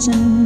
watching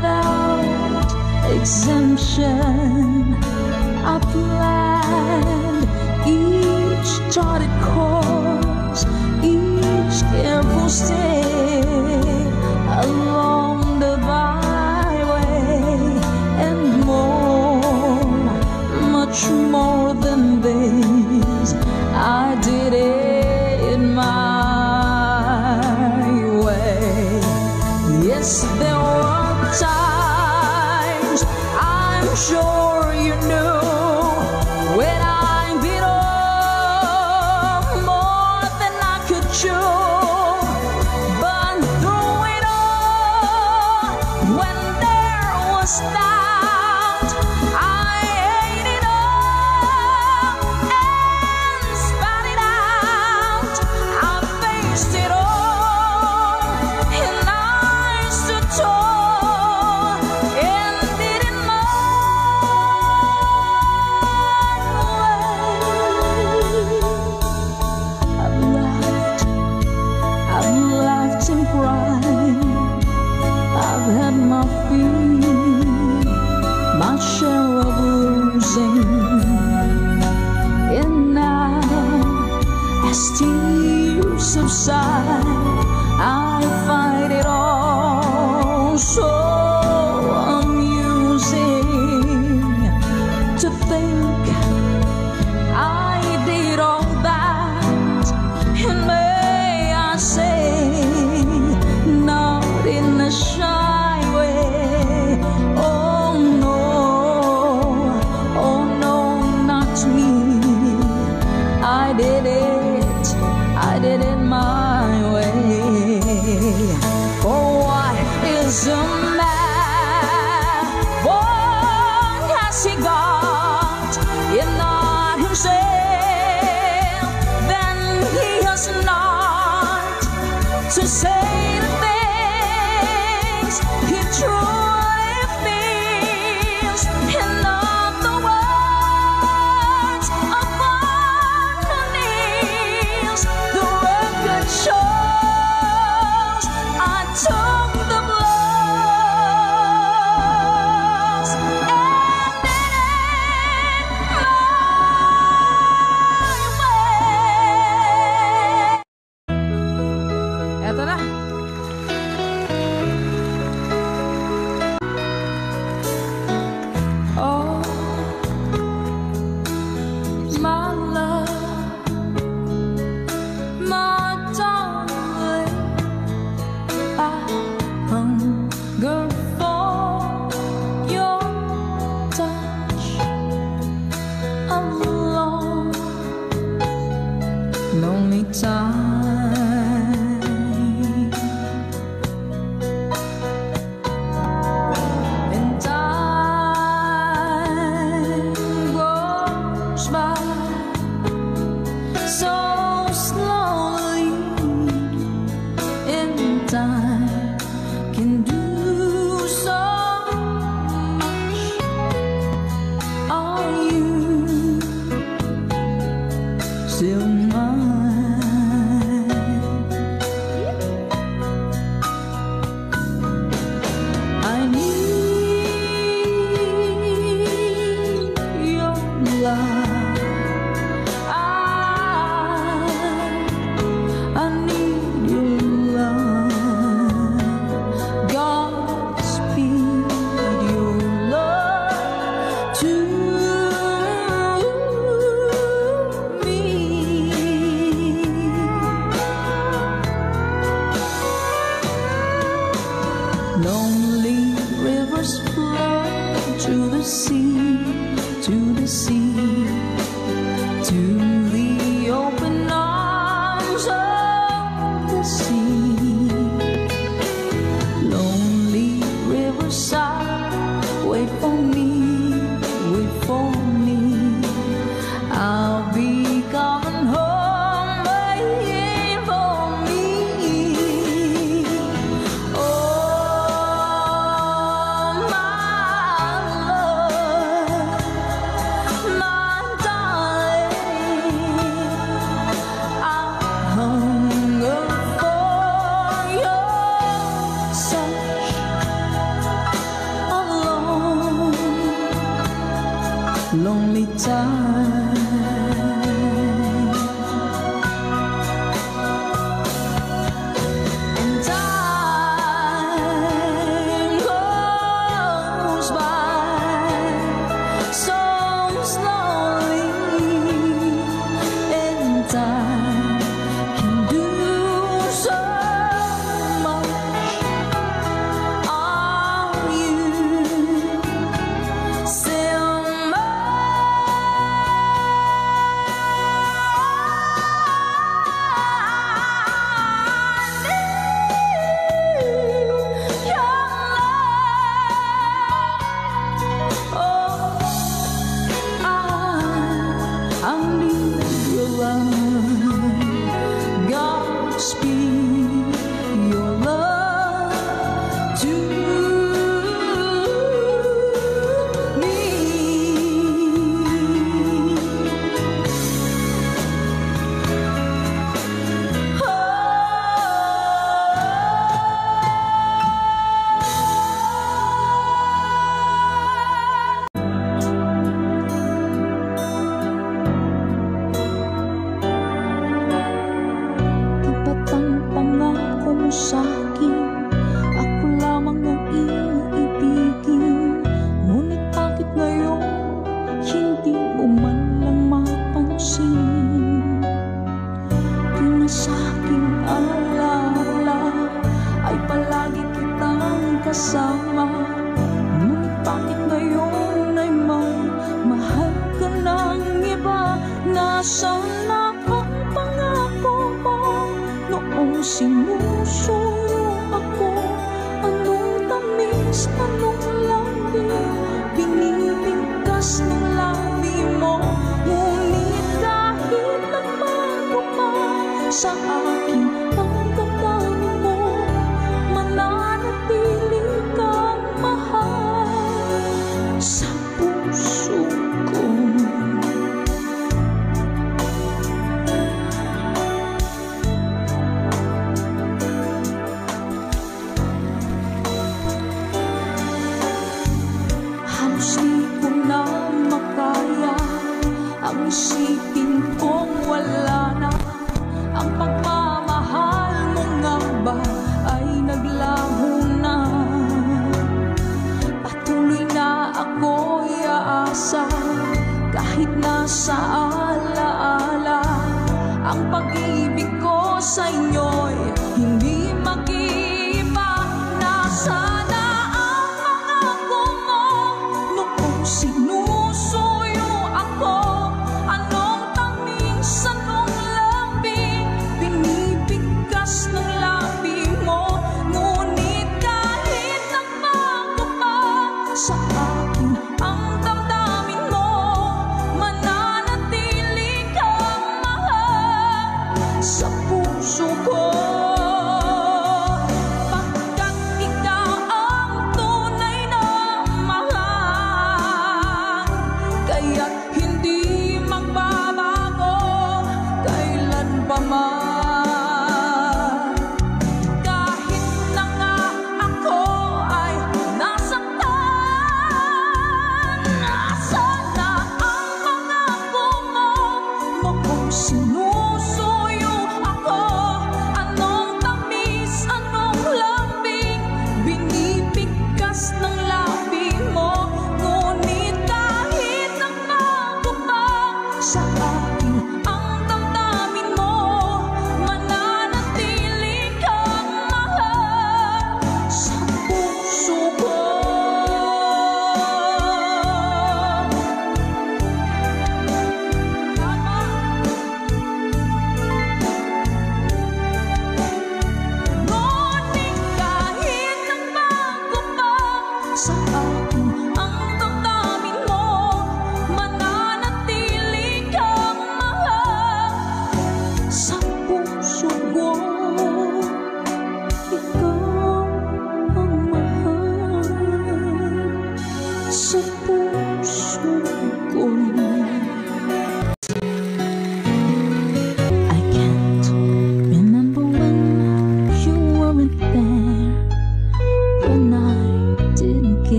without exemption. I planned each dotted course, each careful step along the byway, and more, much more.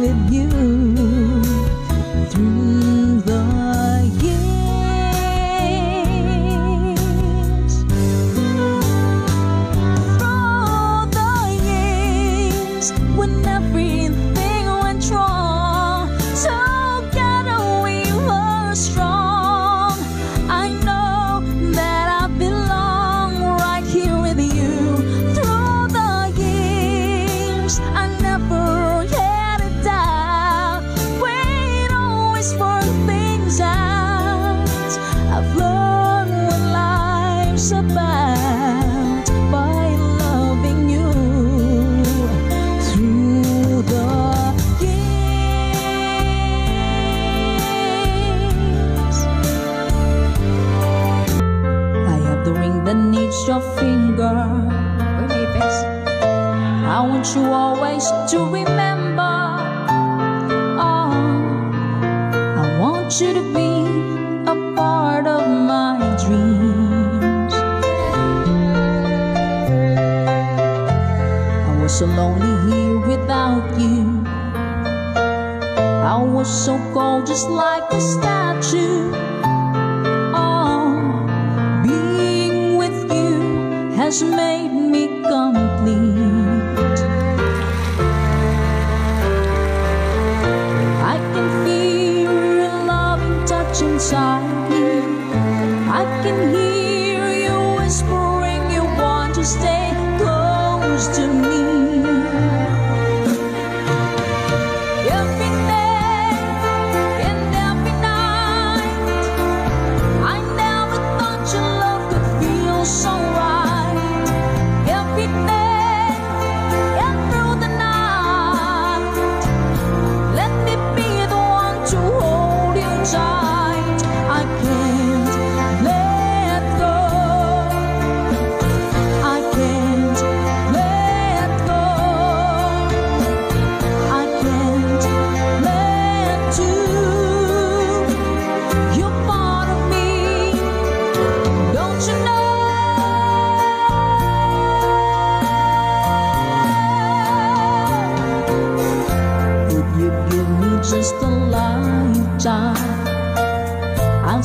With you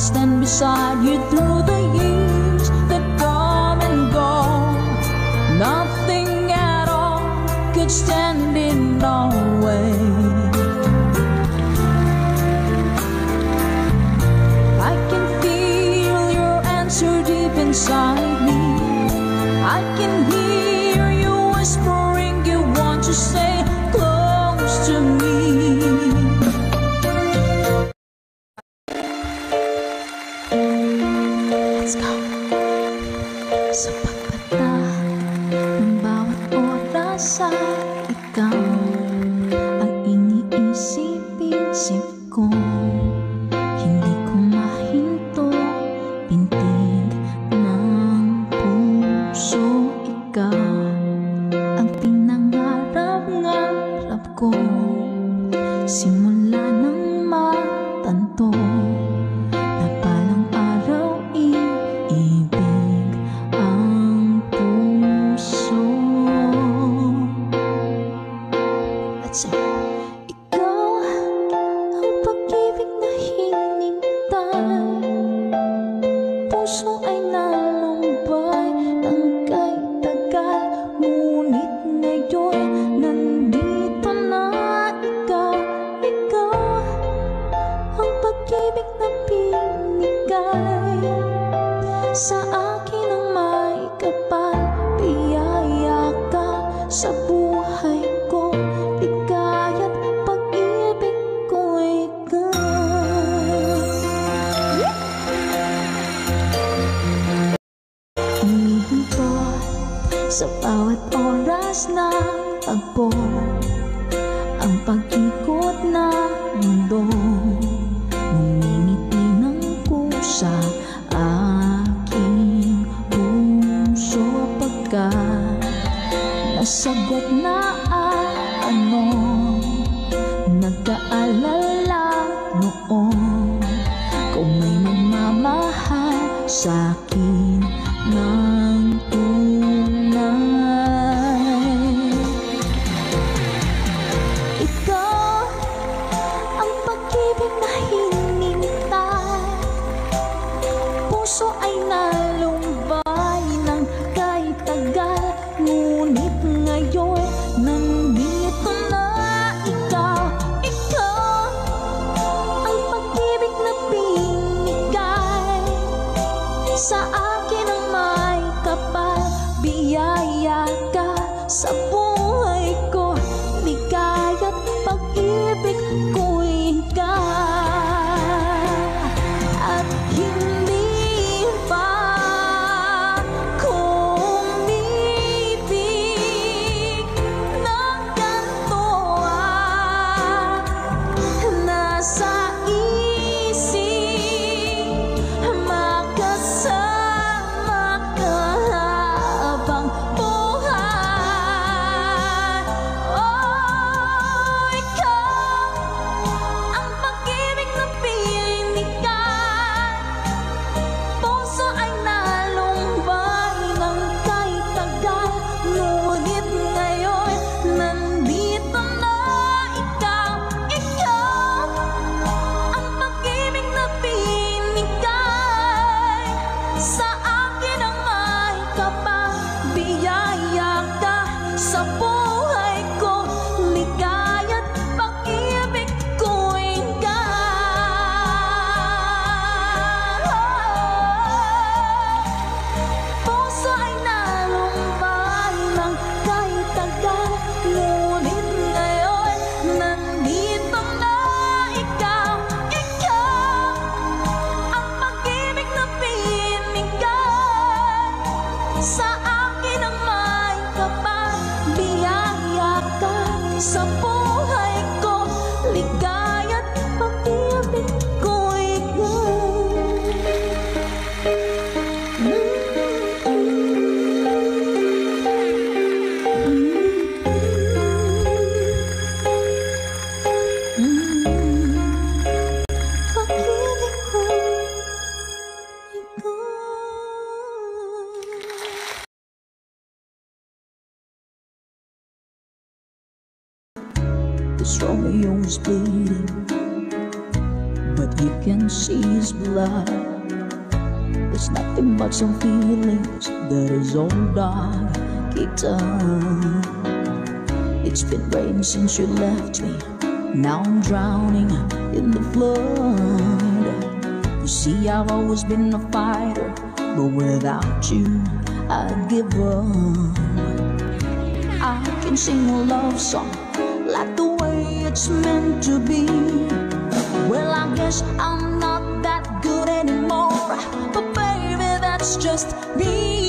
stand beside you through the years nagmahal sa akin. ng is bleeding, but you can see his blood. There's nothing but some feelings that is all dark kicked up. It's been raining since you left me. Now I'm drowning in the flood. You see, I've always been a fighter, but without you, I'd give up. I can sing a love song it's meant to be. Well, I guess I'm not that good anymore, but baby, that's just me.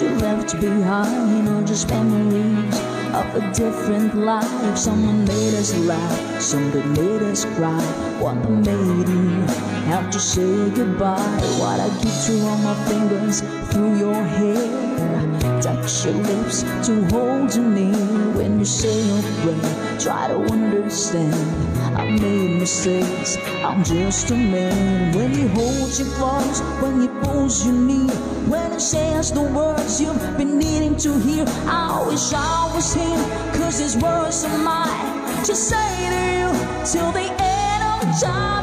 you left behind are just memories of a different life. Someone made us laugh, somebody made us cry. What made you have to say goodbye. What I did to on my fingers through your hair. Touch your lips to hold you near when you say your prayer. Try to understand. I made mistakes. I'm just a man. When he holds you close, when he pulls you near, when he says the words you've been needing to hear. I wish I was him, cause his words are mine to say to you till the end of time.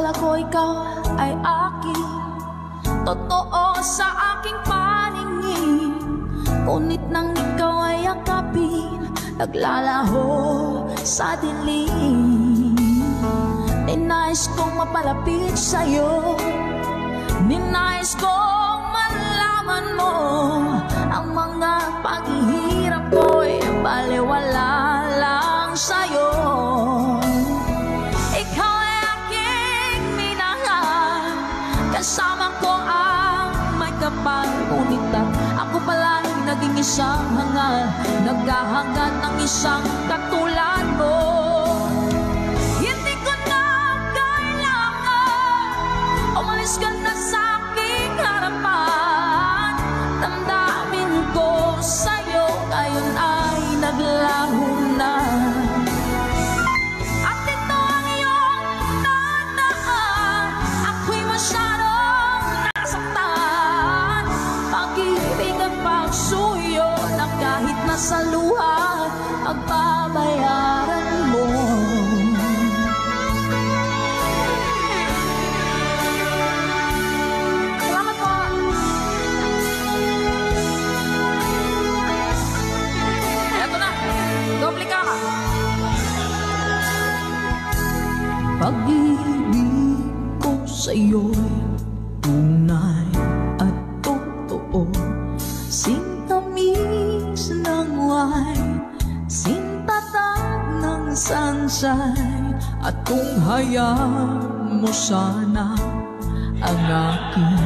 Akala ko ikaw ay akin. Totoo sa aking paningin. Ngunit nang ikaw ay akapin Naglalaho sa dilim. Ninais kong mapalapit sa'yo. Ninais kong malaman mo Ang mga paghihirap ko'y baliwala lang sa'yo. isang hangal. Naghahangad ng isang katulad mo. sa'yo'y tunay at totoo Sintamis ng wine, sintatag ng sunshine At kung hayaan mo sana ang aking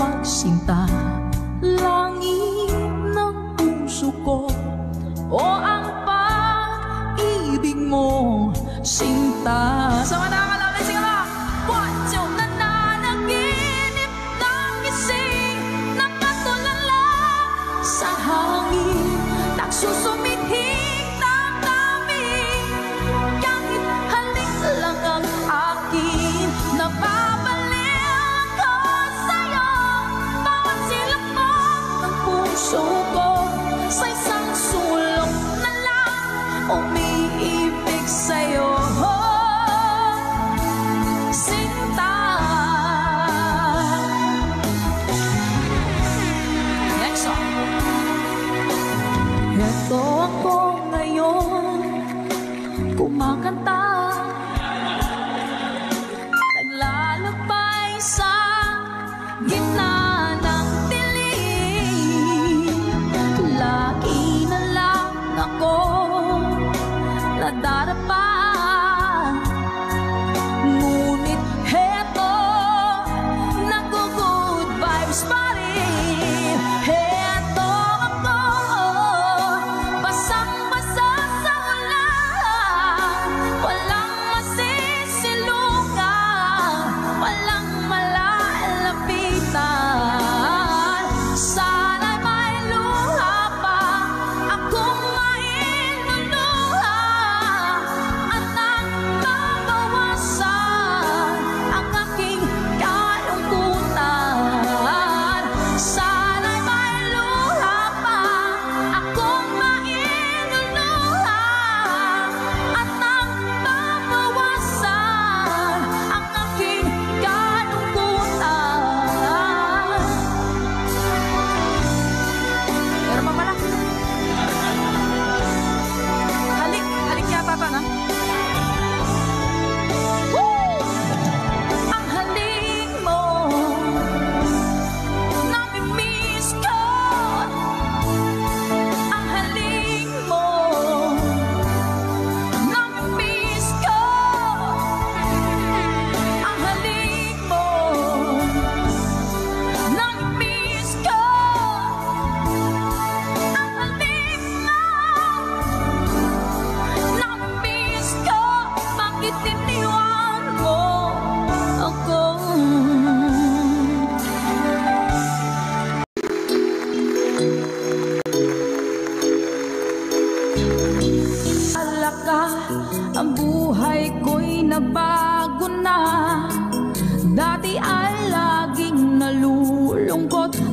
pagsinta Langit ng puso ko o ang pag-ibig mo Sinta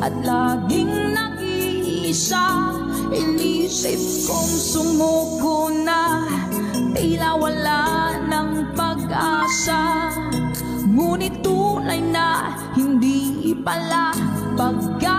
at laging nag-iisa Inisip kong sumuko na tila wala ng pag-asa. Ngunit tunay na hindi pala pagka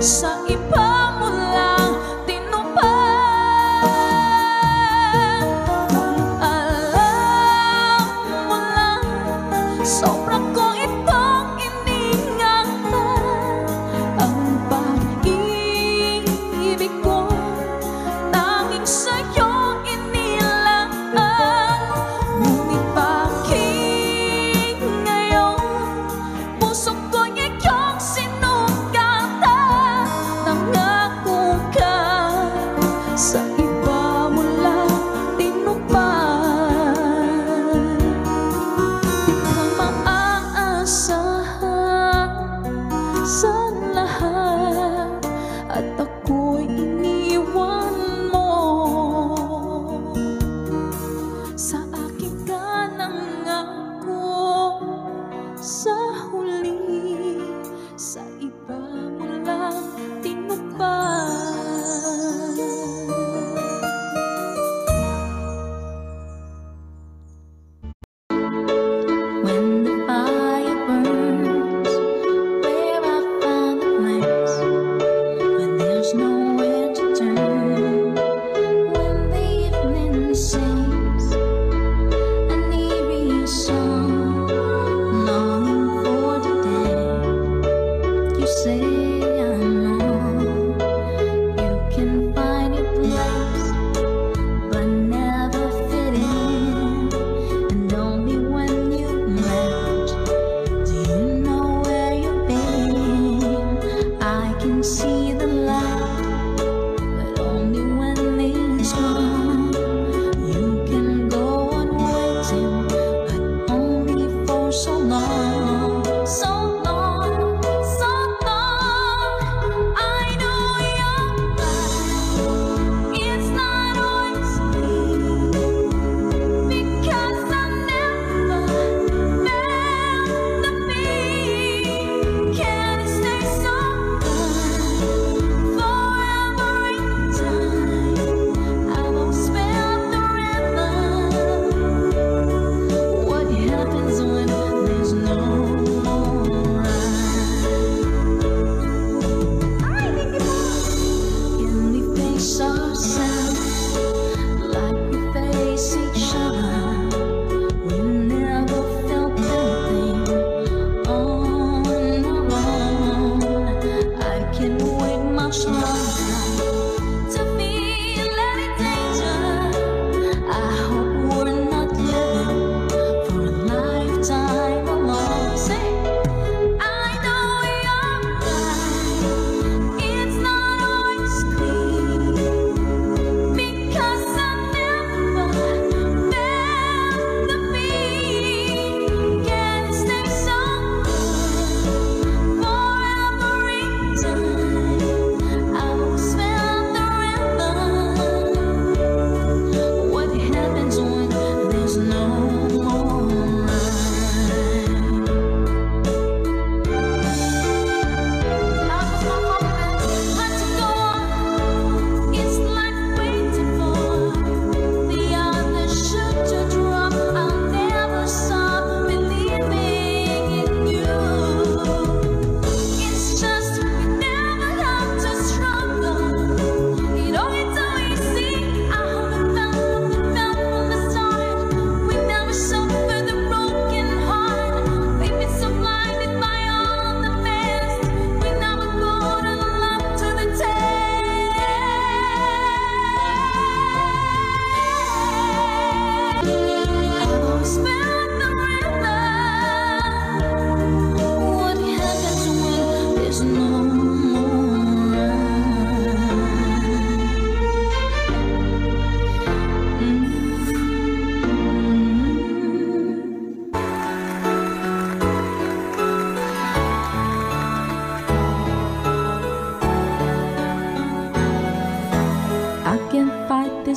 sun.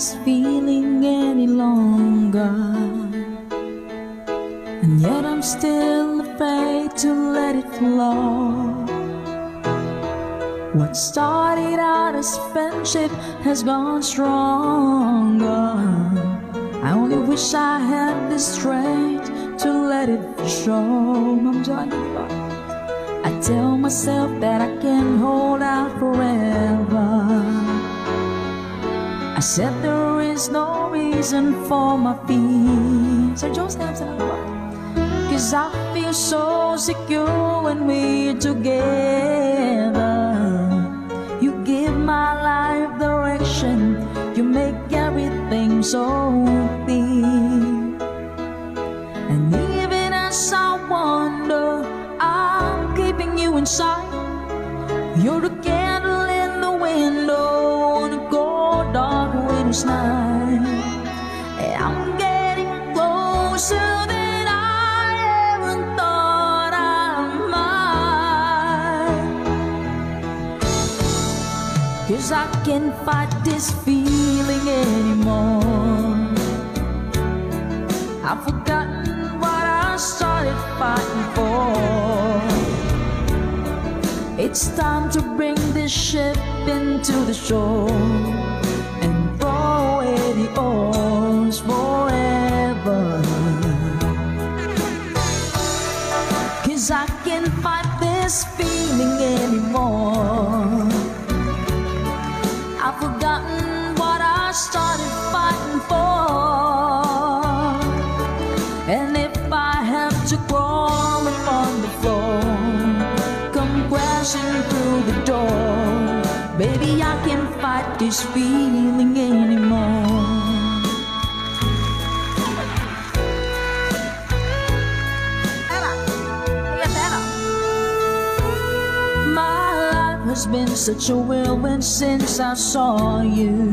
This feeling any longer. And yet I'm still afraid to let it flow. What started out as friendship has gone stronger. I only wish I had the strength to let it show. Johnny, I tell myself that I can hold out forever. I said there is no reason for my snaps another one. Cause I feel so secure when we're together. You give my life direction. You make everything so clear. And even as I wonder, I'm keeping you inside. Can't fight this feeling anymore. I've forgotten what I started fighting for. It's time to bring this ship into the shore and throw away the oars this feeling anymore. My life has been such a whirlwind since I saw you.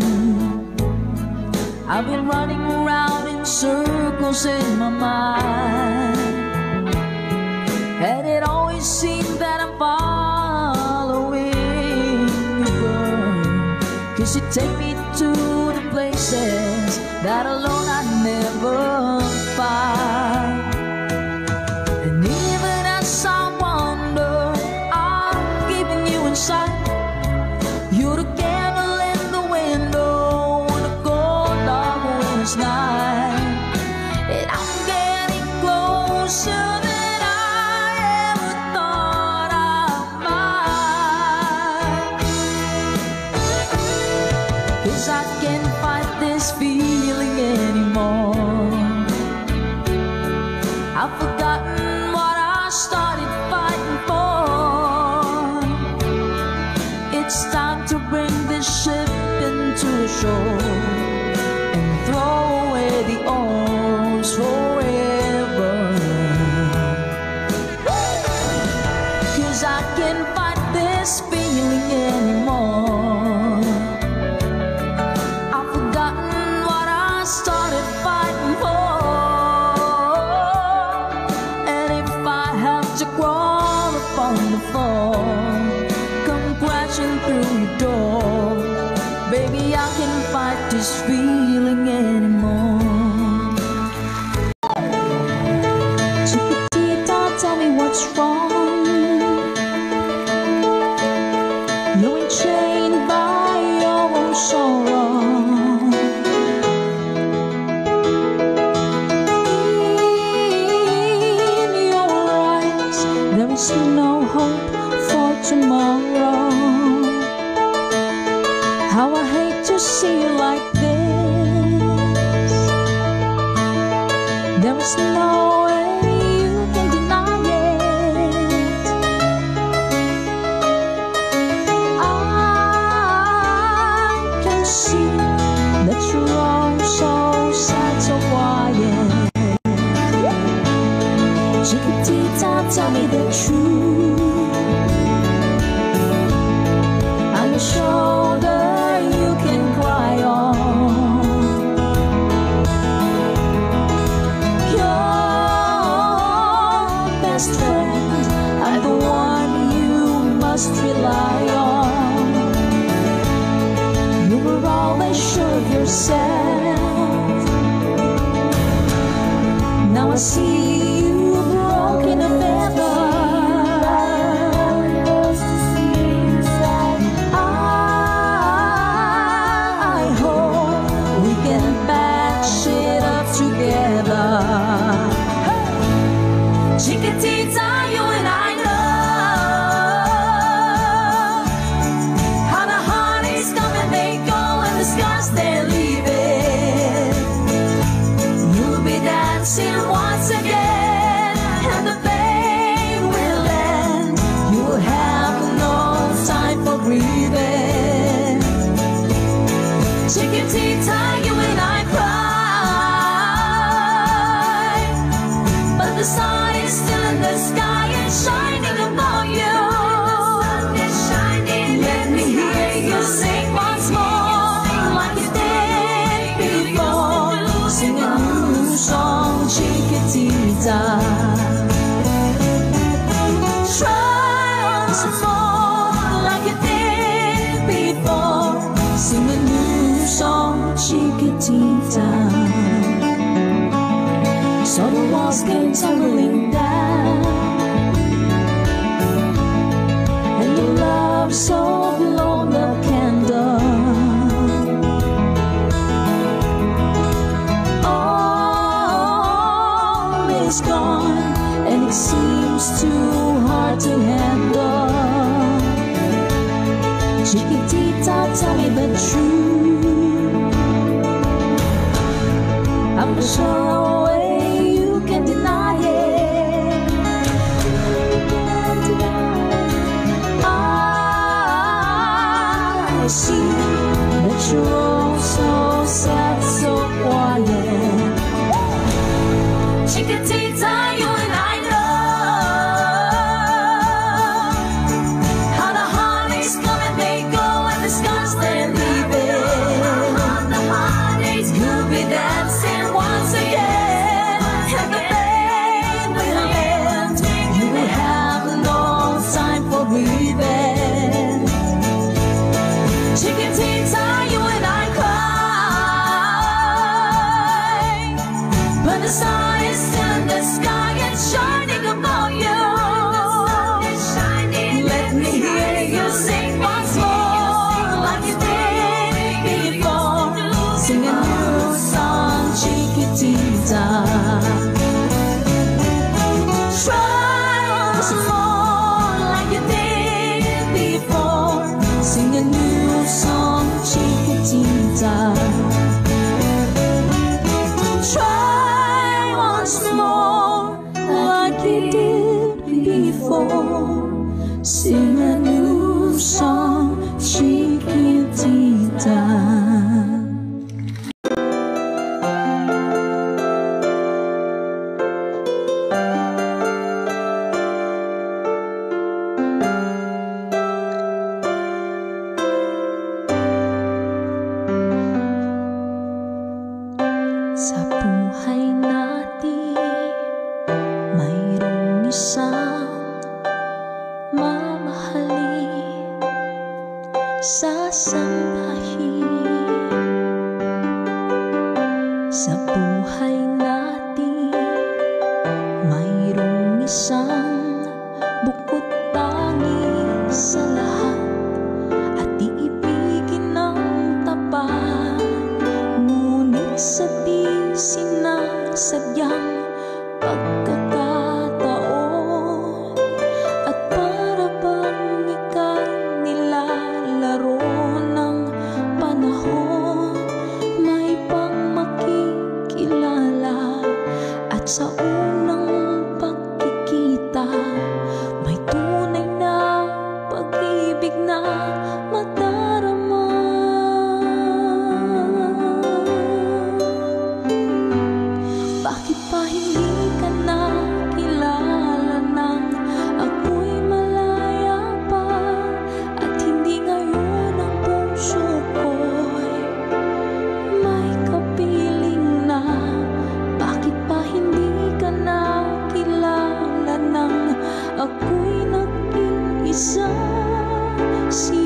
I've been running around in circles in my mind. And it always seems You take me to the places that alone I never see 心。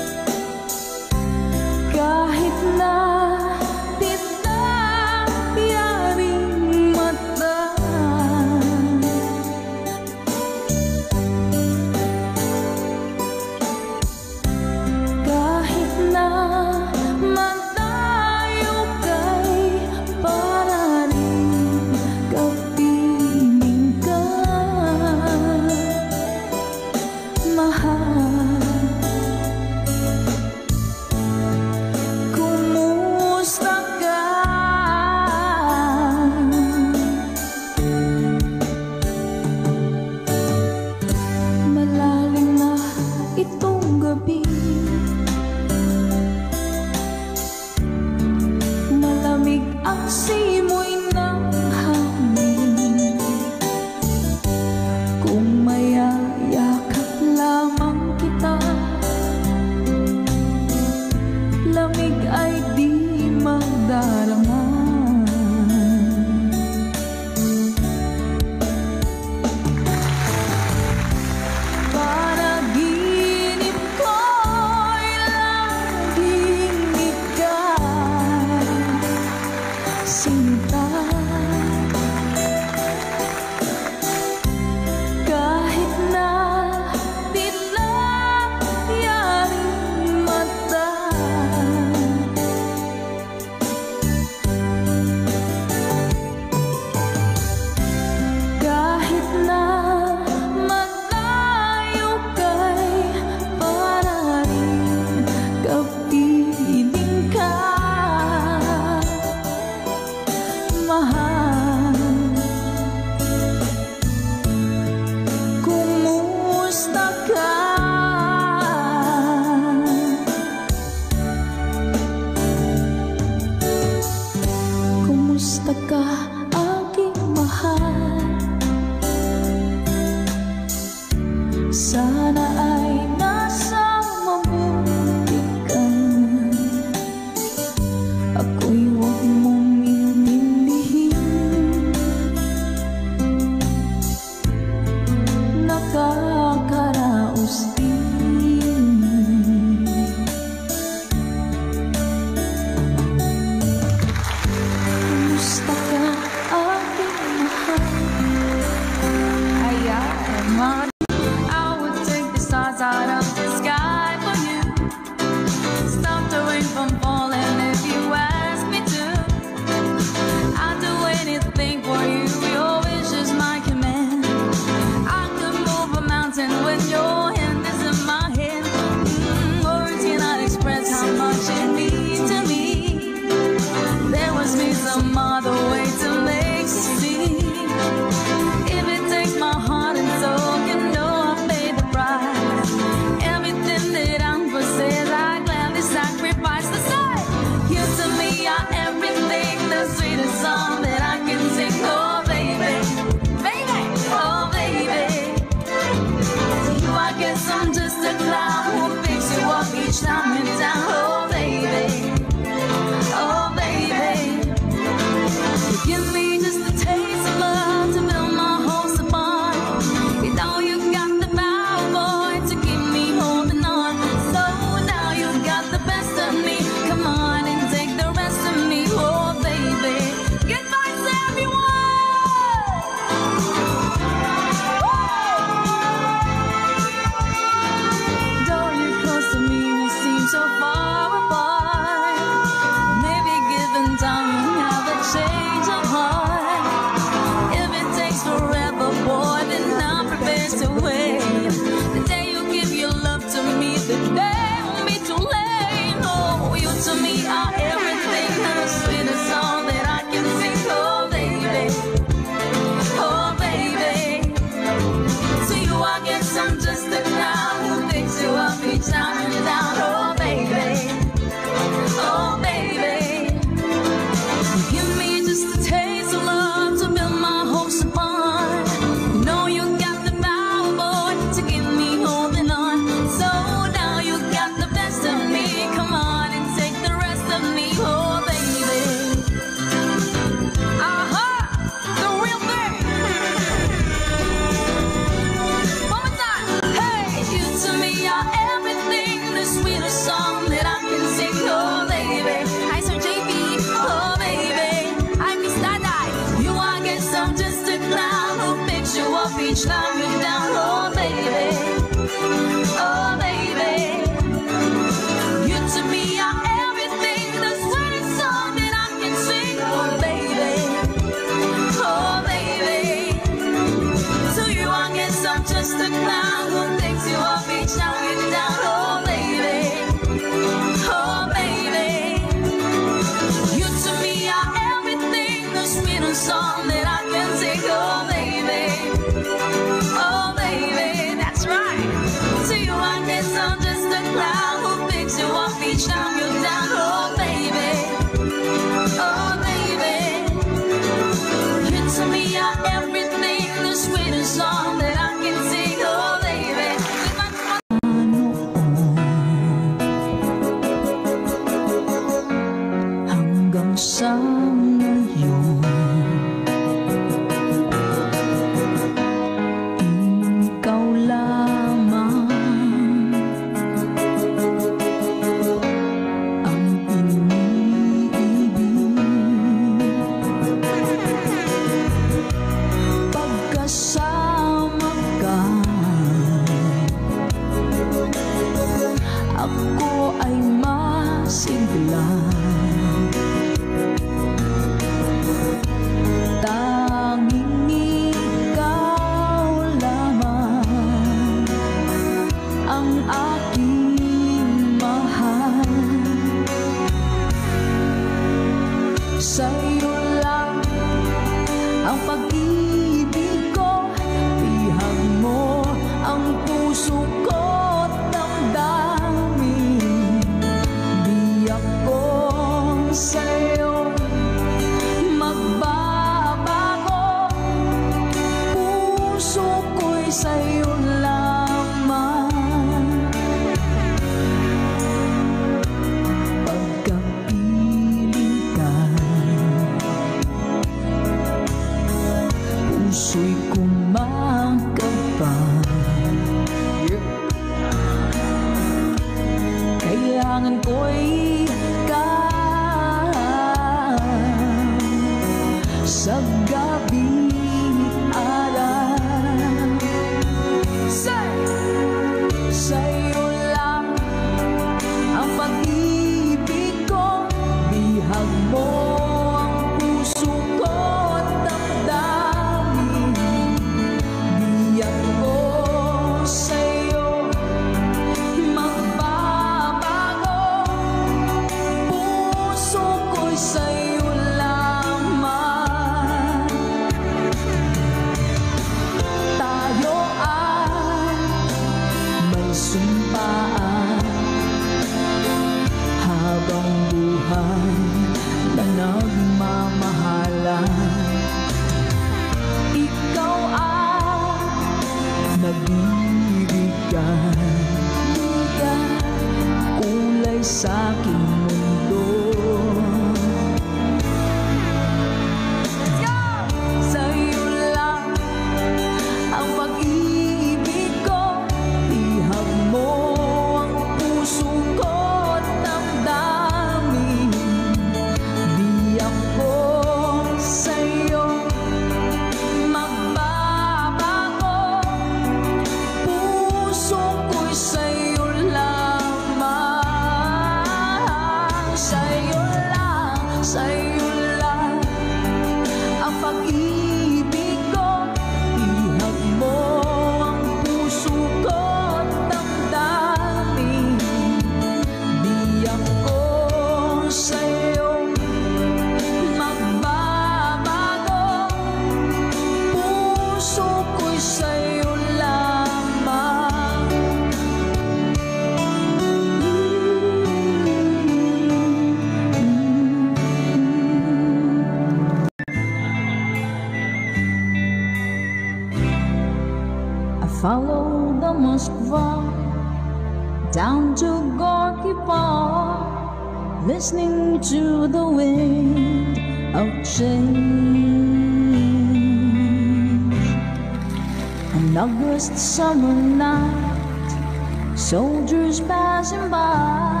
last summer night, soldiers passing by,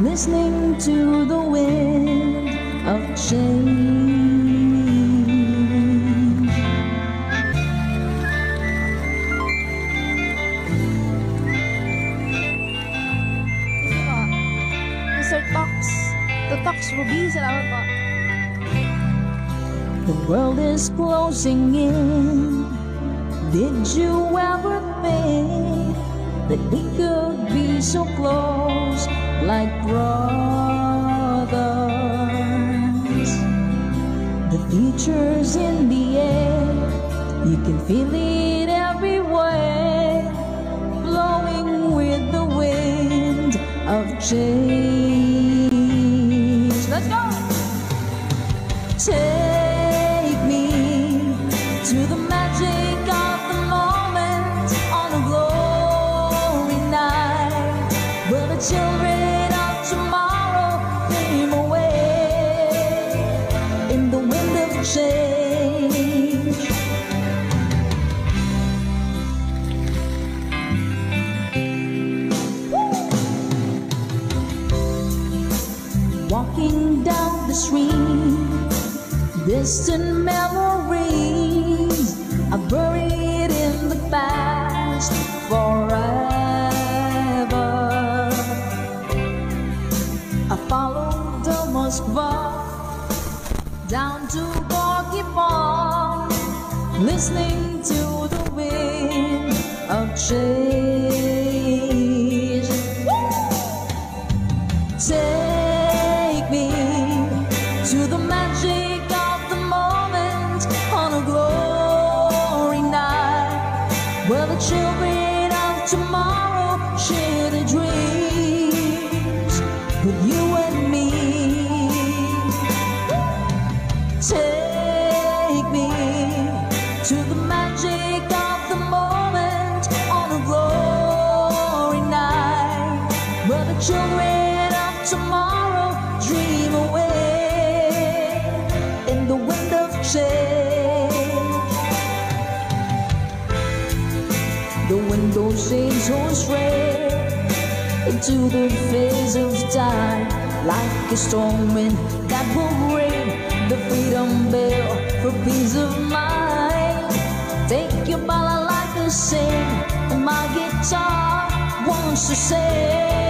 listening to the wind of change. Tox, the Tox Ruby. The world is closing in did you ever think that we could be so close like brothers? The future's in the air, you can feel it everywhere, blowing with the wind of change. Walking down the street. Distant memories are buried in the past forever. I followed the Moskva down to Gorky Park, listening to the wind of change. Into the phase of time like a storm wind that will ring the freedom bell for peace of mind. Take your balalaika sing, and my guitar wants to say.